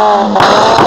哦。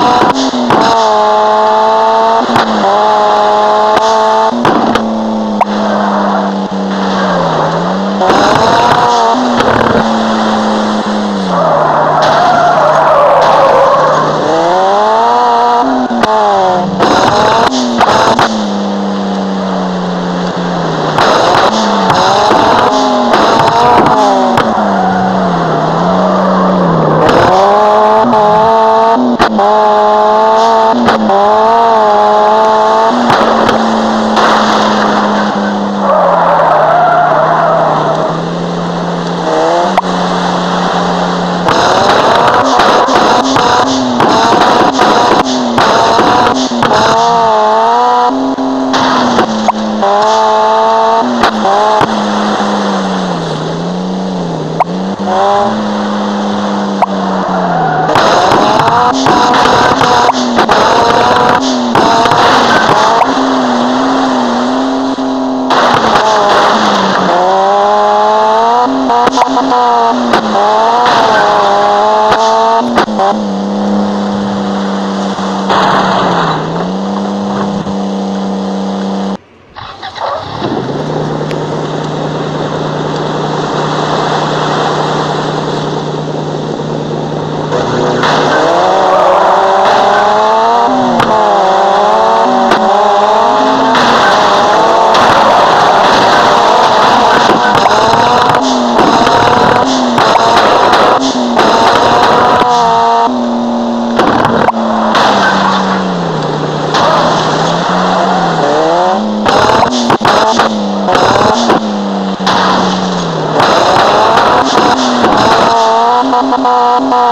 Mama.